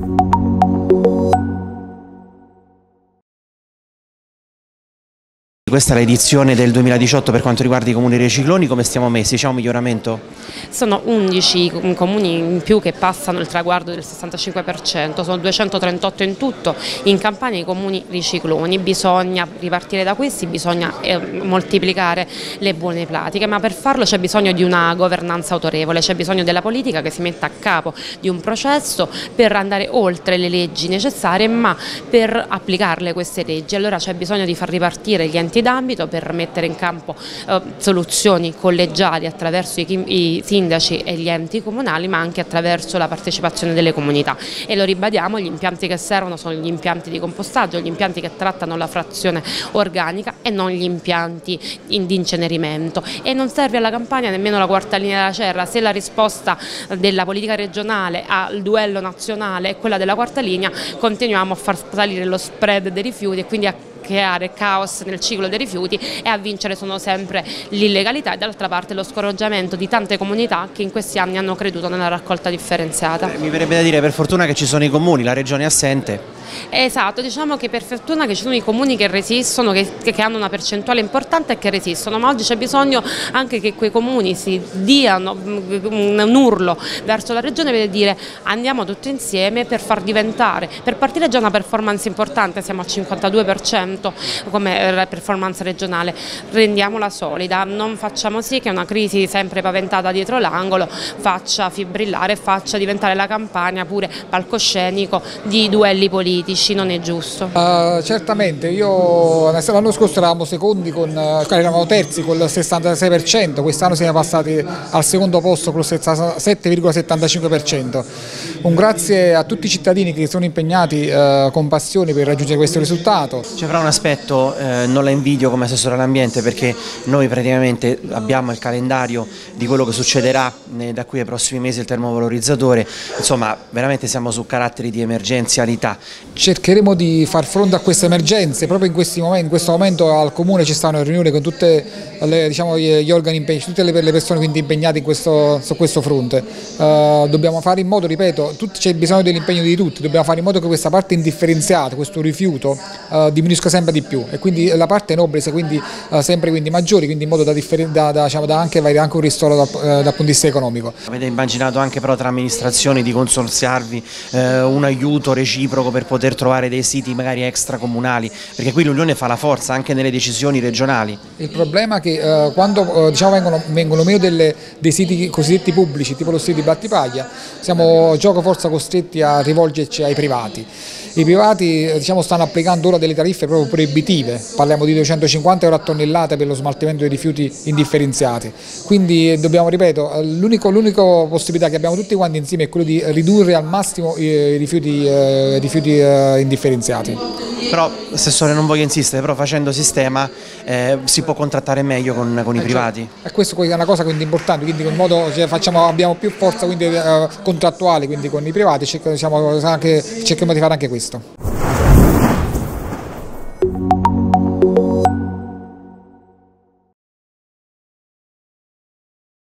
Thank you Questa è l'edizione del 2018 per quanto riguarda i comuni ricicloni, come stiamo messi? C'è un miglioramento? Sono 11 comuni in più che passano il traguardo del 65%, sono 238 in tutto, in Campania i comuni ricicloni, bisogna ripartire da questi, bisogna eh, moltiplicare le buone pratiche, ma per farlo c'è bisogno di una governanza autorevole, c'è bisogno della politica che si metta a capo di un processo per andare oltre le leggi necessarie ma per applicarle queste leggi, allora c'è bisogno di far ripartire gli enti d'ambito per mettere in campo eh, soluzioni collegiali attraverso i, i sindaci e gli enti comunali ma anche attraverso la partecipazione delle comunità. E lo ribadiamo gli impianti che servono sono gli impianti di compostaggio, gli impianti che trattano la frazione organica e non gli impianti di incenerimento. E non serve alla campagna nemmeno la quarta linea della Cerra. Se la risposta della politica regionale al duello nazionale è quella della quarta linea continuiamo a far salire lo spread dei rifiuti e quindi a creare caos nel ciclo dei rifiuti e a vincere sono sempre l'illegalità e dall'altra parte lo scoraggiamento di tante comunità che in questi anni hanno creduto nella raccolta differenziata. Mi verrebbe da dire per fortuna che ci sono i comuni, la regione è assente Esatto, diciamo che per fortuna che ci sono i comuni che resistono, che, che hanno una percentuale importante e che resistono, ma oggi c'è bisogno anche che quei comuni si diano un urlo verso la regione per dire andiamo tutti insieme per far diventare, per partire già una performance importante, siamo al 52% come performance regionale, rendiamola solida, non facciamo sì che una crisi sempre paventata dietro l'angolo faccia fibrillare faccia diventare la campagna pure palcoscenico di duelli politici politici, non è giusto. Uh, certamente, io l'anno scorso eravamo secondi con, uh, eravamo terzi con il 66%, quest'anno siamo passati al secondo posto con il 7,75%. Un grazie a tutti i cittadini che sono impegnati uh, con passione per raggiungere questo risultato. C'è però un aspetto, eh, non la invidio come assessore all'ambiente perché noi praticamente abbiamo il calendario di quello che succederà da qui ai prossimi mesi il termovalorizzatore, insomma veramente siamo su caratteri di emergenzialità cercheremo di far fronte a queste emergenze, proprio in, momenti, in questo momento al Comune ci stanno riunioni con tutti diciamo, gli organi impegnati, tutte le, persone impegnate questo, su questo fronte. Uh, dobbiamo fare in modo, ripeto, c'è bisogno dell'impegno di tutti, dobbiamo fare in modo che questa parte indifferenziata, questo rifiuto uh, diminuisca sempre di più e quindi la parte nobile sia quindi, uh, sempre quindi maggiori, quindi in modo da, da, da, diciamo, da anche anche un ristoro dal, punto di vista economico. Avete immaginato anche però tra amministrazioni di consorziarvi un aiuto reciproco per poter poter trovare dei siti magari extracomunali, perché qui l'Unione fa la forza anche nelle decisioni regionali. Il problema è che eh, quando eh, diciamo, vengono, vengono, meno delle, dei siti cosiddetti pubblici, tipo lo sito di Battipaglia, siamo gioco forza costretti a rivolgerci ai privati. I privati eh, diciamo, stanno applicando ora delle tariffe proprio proibitive, parliamo di 250 euro a tonnellata per lo smaltimento dei rifiuti indifferenziati, quindi dobbiamo, ripeto, l'unica possibilità che abbiamo tutti quanti insieme è quello di ridurre al massimo i rifiuti, eh, rifiuti eh, indifferenziati. Però, Assessore, non voglio insistere, però facendo sistema eh, si può contrattare meglio con, con i eh, privati. Cioè, e questo è una cosa quindi importante, quindi in modo cioè, facciamo, abbiamo più forza quindi, eh, contrattuale quindi con i privati, cerchiamo, cerchiamo di fare anche questo.